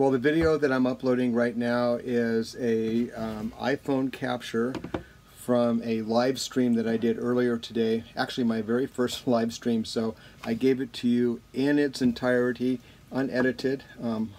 Well, the video that I'm uploading right now is a um, iPhone capture from a live stream that I did earlier today. Actually, my very first live stream, so I gave it to you in its entirety, unedited, um,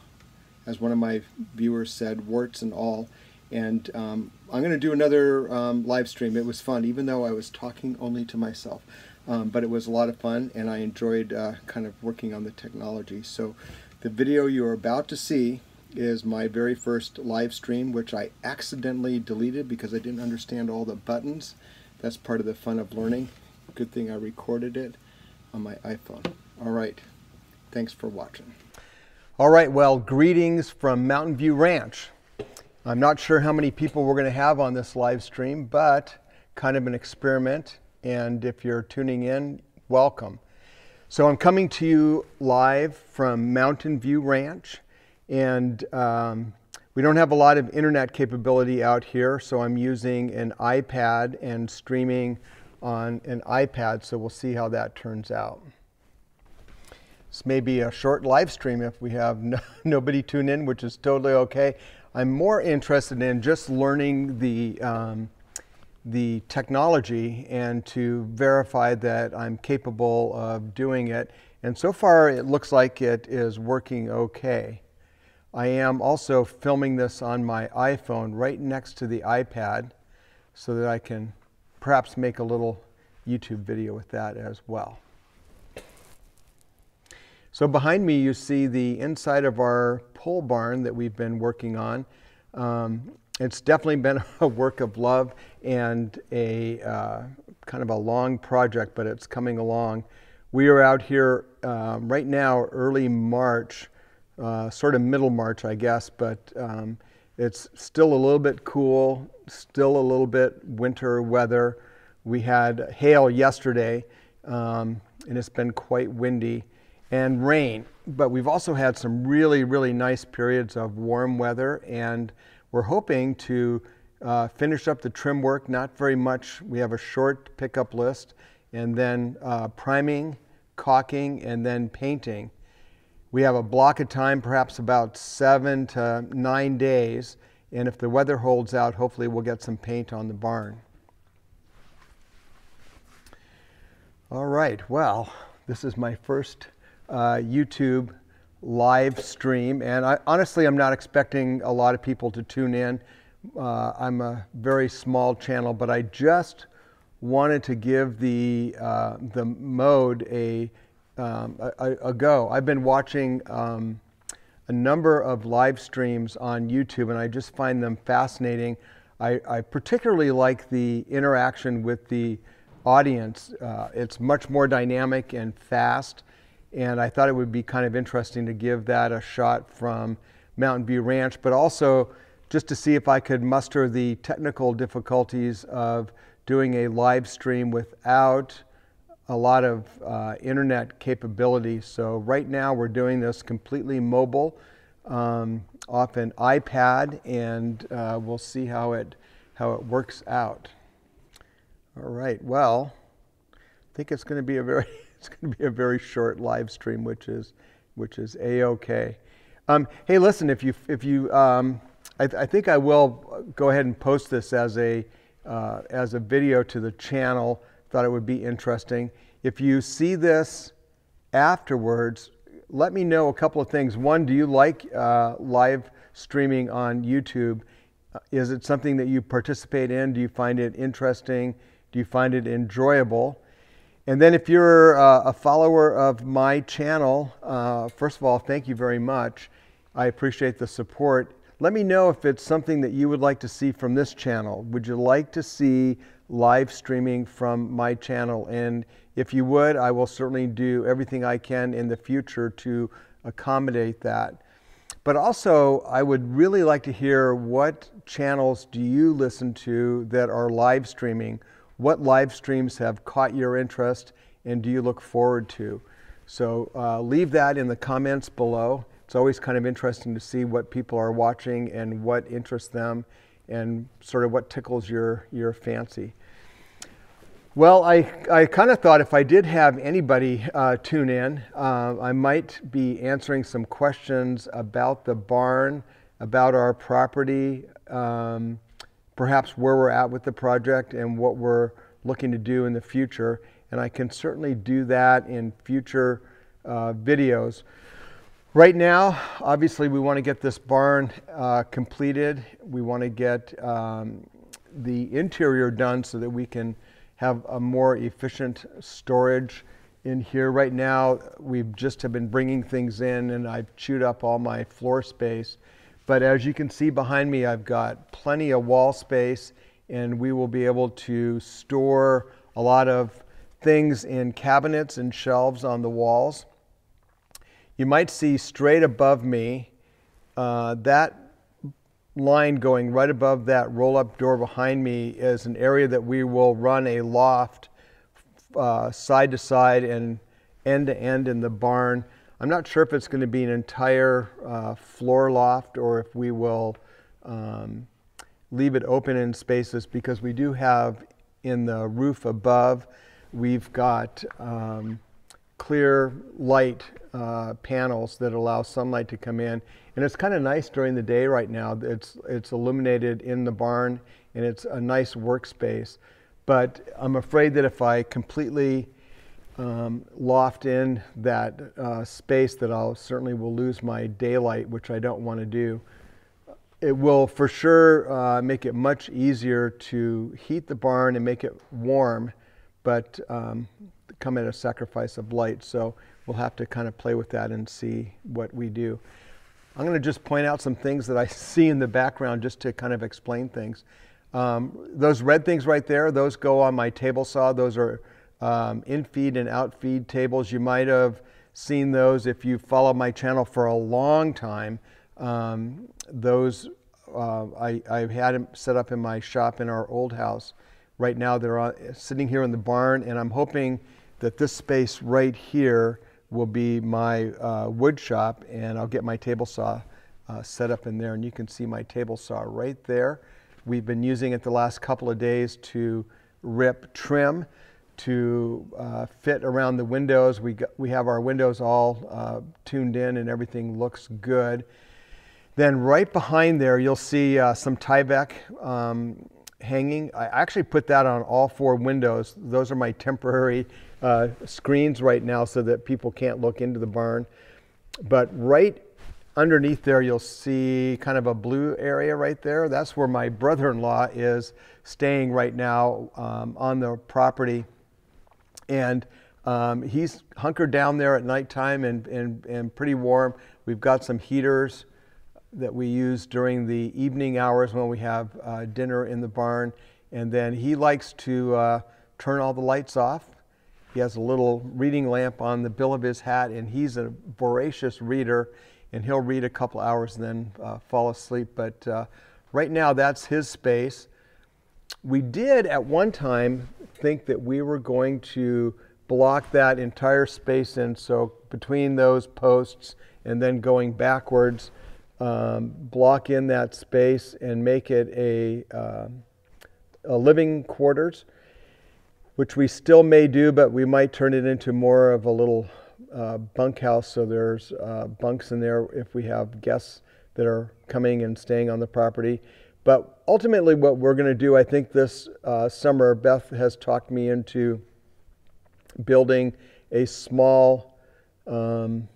as one of my viewers said, warts and all. And um, I'm going to do another um, live stream. It was fun, even though I was talking only to myself. Um, but it was a lot of fun, and I enjoyed uh, kind of working on the technology. So the video you're about to see is my very first live stream, which I accidentally deleted because I didn't understand all the buttons. That's part of the fun of learning. Good thing I recorded it on my iPhone. All right, thanks for watching. All right, well, greetings from Mountain View Ranch. I'm not sure how many people we're going to have on this live stream, but kind of an experiment. And if you're tuning in, welcome. So I'm coming to you live from Mountain View Ranch. And um, we don't have a lot of internet capability out here, so I'm using an iPad and streaming on an iPad, so we'll see how that turns out. This may be a short live stream if we have no, nobody tune in, which is totally okay. I'm more interested in just learning the, um, the technology and to verify that I'm capable of doing it. And so far, it looks like it is working okay. I am also filming this on my iPhone right next to the iPad so that I can perhaps make a little YouTube video with that as well. So behind me you see the inside of our pole barn that we've been working on. Um, it's definitely been a work of love and a uh, kind of a long project, but it's coming along. We are out here um, right now, early March, uh, sort of middle March, I guess, but um, it's still a little bit cool, still a little bit winter weather. We had hail yesterday, um, and it's been quite windy, and rain. But we've also had some really, really nice periods of warm weather, and we're hoping to uh, finish up the trim work, not very much. We have a short pickup list, and then uh, priming, caulking, and then painting. We have a block of time, perhaps about seven to nine days, and if the weather holds out, hopefully we'll get some paint on the barn. All right, well, this is my first uh, YouTube live stream, and I, honestly, I'm not expecting a lot of people to tune in. Uh, I'm a very small channel, but I just wanted to give the, uh, the mode a um, a, a, go. I've been watching um, a number of live streams on YouTube, and I just find them fascinating. I, I particularly like the interaction with the audience. Uh, it's much more dynamic and fast, and I thought it would be kind of interesting to give that a shot from Mountain View Ranch, but also just to see if I could muster the technical difficulties of doing a live stream without a lot of uh, internet capability. So right now we're doing this completely mobile um, off an iPad and uh, we'll see how it, how it works out. All right, well, I think it's going to be a very, it's going to be a very short live stream, which is, which is a-okay. Um, hey, listen, if you, if you, um, I, th I, think I will go ahead and post this as a, uh, as a video to the channel thought it would be interesting. If you see this afterwards, let me know a couple of things. One, do you like uh, live streaming on YouTube? Uh, is it something that you participate in? Do you find it interesting? Do you find it enjoyable? And then if you're uh, a follower of my channel, uh, first of all, thank you very much. I appreciate the support. Let me know if it's something that you would like to see from this channel. Would you like to see live streaming from my channel. And if you would, I will certainly do everything I can in the future to accommodate that. But also, I would really like to hear what channels do you listen to that are live streaming? What live streams have caught your interest and do you look forward to? So uh, leave that in the comments below. It's always kind of interesting to see what people are watching and what interests them and sort of what tickles your, your fancy. Well, I, I kind of thought if I did have anybody uh, tune in, uh, I might be answering some questions about the barn, about our property, um, perhaps where we're at with the project and what we're looking to do in the future. And I can certainly do that in future uh, videos. Right now, obviously, we want to get this barn uh, completed. We want to get um, the interior done so that we can have a more efficient storage in here. Right now, we've just have been bringing things in and I've chewed up all my floor space. But as you can see behind me, I've got plenty of wall space and we will be able to store a lot of things in cabinets and shelves on the walls. You might see straight above me, uh, that line going right above that roll up door behind me is an area that we will run a loft uh, side to side and end to end in the barn. I'm not sure if it's going to be an entire uh, floor loft or if we will um, leave it open in spaces because we do have in the roof above, we've got um, clear light uh, panels that allow sunlight to come in. And it's kind of nice during the day right now. It's, it's illuminated in the barn and it's a nice workspace. But I'm afraid that if I completely um, loft in that uh, space that I'll certainly will lose my daylight, which I don't want to do. It will for sure uh, make it much easier to heat the barn and make it warm, but um, come at a sacrifice of light. So we'll have to kind of play with that and see what we do. I'm going to just point out some things that I see in the background just to kind of explain things. Um, those red things right there, those go on my table saw. Those are um, in-feed and out-feed tables. You might have seen those if you follow my channel for a long time. Um, those uh, I, I've had them set up in my shop in our old house. Right now they're uh, sitting here in the barn and I'm hoping that this space right here will be my uh, wood shop and I'll get my table saw uh, set up in there and you can see my table saw right there. We've been using it the last couple of days to rip trim to uh, fit around the windows. We, got, we have our windows all uh, tuned in and everything looks good. Then right behind there you'll see uh, some Tyvek um, hanging. I actually put that on all four windows. Those are my temporary uh, screens right now so that people can't look into the barn. But right underneath there, you'll see kind of a blue area right there. That's where my brother-in-law is staying right now um, on the property. And um, he's hunkered down there at nighttime and, and, and pretty warm. We've got some heaters that we use during the evening hours when we have uh, dinner in the barn. And then he likes to uh, turn all the lights off he has a little reading lamp on the bill of his hat, and he's a voracious reader, and he'll read a couple hours and then uh, fall asleep. But uh, right now, that's his space. We did at one time think that we were going to block that entire space in, so between those posts and then going backwards, um, block in that space and make it a, uh, a living quarters which we still may do, but we might turn it into more of a little uh, bunkhouse. So there's uh, bunks in there if we have guests that are coming and staying on the property. But ultimately, what we're going to do, I think this uh, summer, Beth has talked me into building a small, um,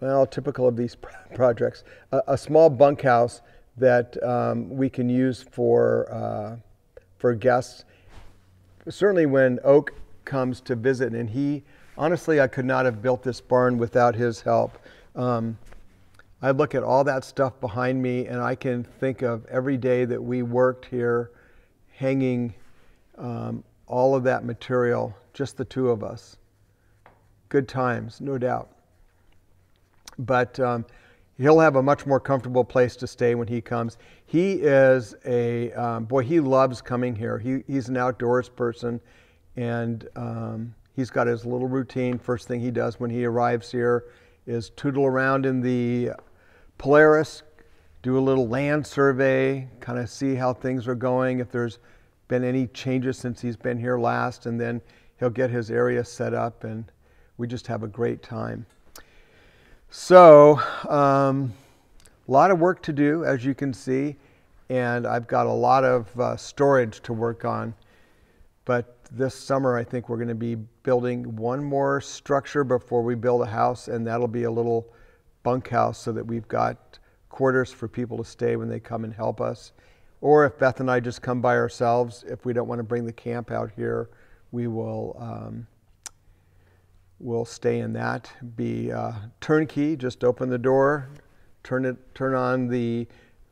well, typical of these projects, a, a small bunkhouse that um, we can use for uh, for guests certainly when Oak comes to visit, and he, honestly, I could not have built this barn without his help. Um, I look at all that stuff behind me, and I can think of every day that we worked here hanging um, all of that material, just the two of us. Good times, no doubt. But um, he'll have a much more comfortable place to stay when he comes. He is a um, boy. He loves coming here. He, he's an outdoors person, and um, he's got his little routine. First thing he does when he arrives here is tootle around in the Polaris, do a little land survey, kind of see how things are going. If there's been any changes since he's been here last, and then he'll get his area set up, and we just have a great time. So, um, a lot of work to do, as you can see, and I've got a lot of uh, storage to work on. But this summer, I think we're going to be building one more structure before we build a house, and that'll be a little bunkhouse so that we've got quarters for people to stay when they come and help us. Or if Beth and I just come by ourselves, if we don't want to bring the camp out here, we will um, we'll stay in that. Be uh, turnkey. Just open the door, turn it, turn on the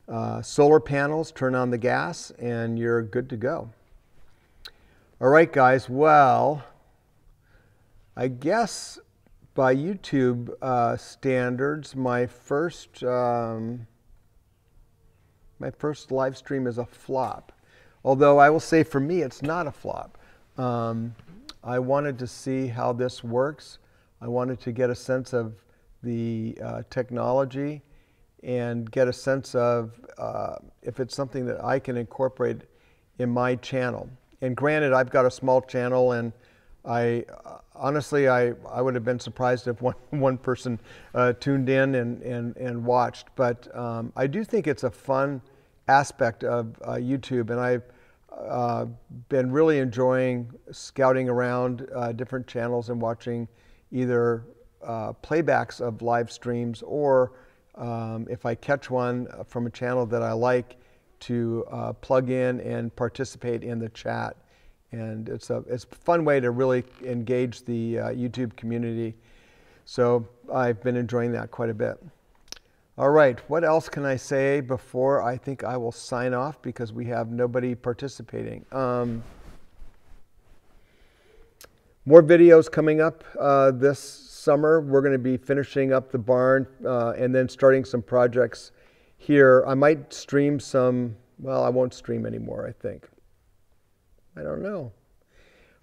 uh, solar panels, turn on the gas, and you're good to go. All right, guys. Well, I guess by YouTube uh, standards, my first um, my first live stream is a flop. Although I will say for me, it's not a flop. Um, I wanted to see how this works. I wanted to get a sense of the uh, technology and get a sense of uh, if it's something that I can incorporate in my channel. And granted, I've got a small channel and I honestly, I, I would have been surprised if one, one person uh, tuned in and, and, and watched. But um, I do think it's a fun aspect of uh, YouTube, and I've uh, been really enjoying scouting around uh, different channels and watching either uh, playbacks of live streams or um, if I catch one from a channel that I like to uh, plug in and participate in the chat and it's a it's a fun way to really engage the uh, YouTube community. So I've been enjoying that quite a bit. All right, what else can I say before I think I will sign off because we have nobody participating? Um, more videos coming up uh, this summer. We're going to be finishing up the barn uh, and then starting some projects here. I might stream some, well, I won't stream anymore, I think. I don't know.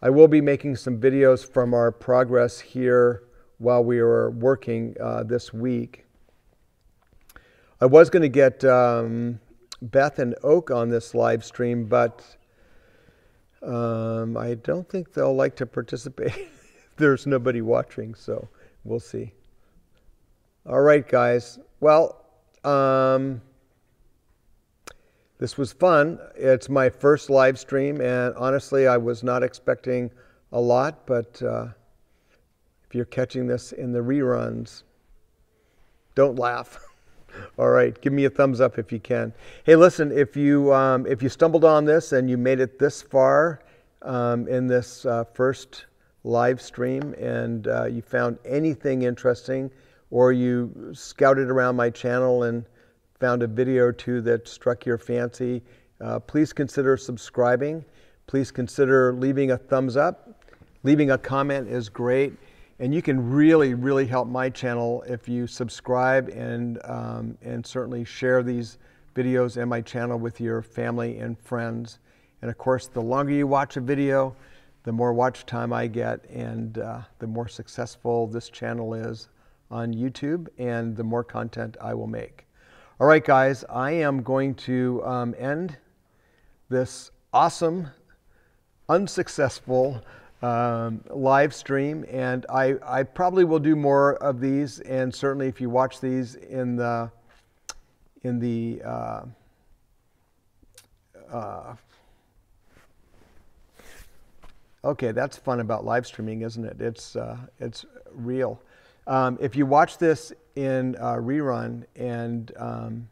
I will be making some videos from our progress here while we were working uh, this week. I was going to get um, Beth and Oak on this live stream, but um, I don't think they'll like to participate. There's nobody watching, so we'll see. All right, guys. Well, um, this was fun. It's my first live stream, and honestly, I was not expecting a lot, but uh, if you're catching this in the reruns, don't laugh. All right, give me a thumbs up if you can. Hey, listen, if you um, if you stumbled on this and you made it this far um, in this uh, first live stream and uh, you found anything interesting, or you scouted around my channel and found a video or two that struck your fancy, uh, please consider subscribing. Please consider leaving a thumbs up. Leaving a comment is great. And you can really, really help my channel if you subscribe and, um, and certainly share these videos and my channel with your family and friends. And of course, the longer you watch a video, the more watch time I get and uh, the more successful this channel is on YouTube and the more content I will make. All right, guys, I am going to um, end this awesome, unsuccessful um, live stream, and I, I probably will do more of these. And certainly, if you watch these in the in the uh, uh, okay, that's fun about live streaming, isn't it? It's uh, it's real. Um, if you watch this in a rerun and um,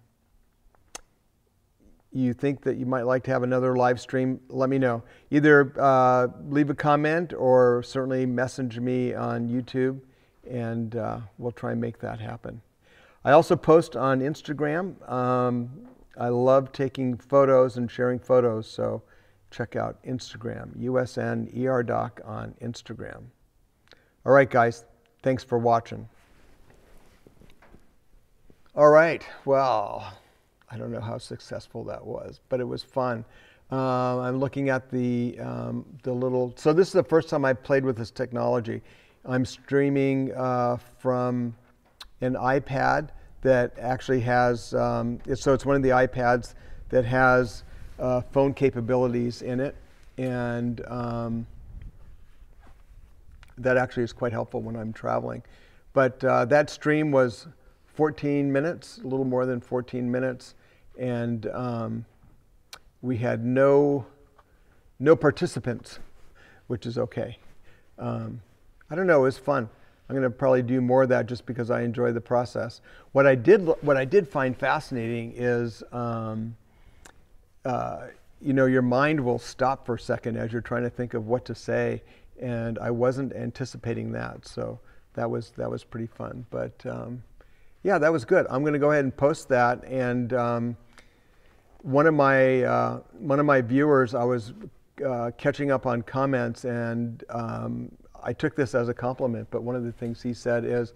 you think that you might like to have another live stream, let me know. Either uh, leave a comment or certainly message me on YouTube, and uh, we'll try and make that happen. I also post on Instagram. Um, I love taking photos and sharing photos, so check out Instagram, USN ER on Instagram. All right, guys, thanks for watching. All right. Well, I don't know how successful that was, but it was fun. Uh, I'm looking at the um, the little. So this is the first time I played with this technology. I'm streaming uh, from an iPad that actually has. Um, so it's one of the iPads that has uh, phone capabilities in it, and um, that actually is quite helpful when I'm traveling. But uh, that stream was 14 minutes, a little more than 14 minutes, and um, we had no no participants, which is okay. Um, I don't know, it was fun. I'm going to probably do more of that just because I enjoy the process. What I did, what I did find fascinating is, um, uh, you know, your mind will stop for a second as you're trying to think of what to say, and I wasn't anticipating that, so that was that was pretty fun. But um, yeah, that was good. I'm going to go ahead and post that. And um, one of my uh, one of my viewers, I was uh, catching up on comments, and um, I took this as a compliment. But one of the things he said is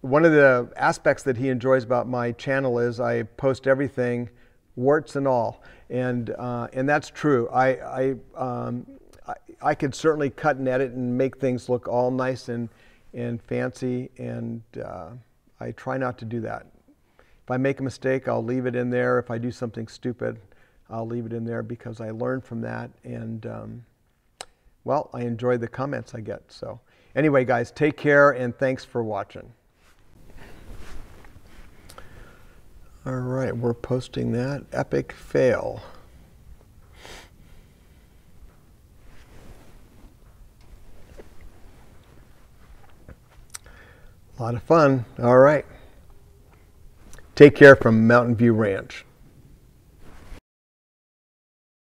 one of the aspects that he enjoys about my channel is I post everything, warts and all, and uh, and that's true. I I, um, I I could certainly cut and edit and make things look all nice and and fancy, and uh, I try not to do that. If I make a mistake, I'll leave it in there. If I do something stupid, I'll leave it in there because I learn from that. And um, well, I enjoy the comments I get. So, anyway, guys, take care and thanks for watching. All right, we're posting that epic fail. A lot of fun. All right. Take care from Mountain View Ranch.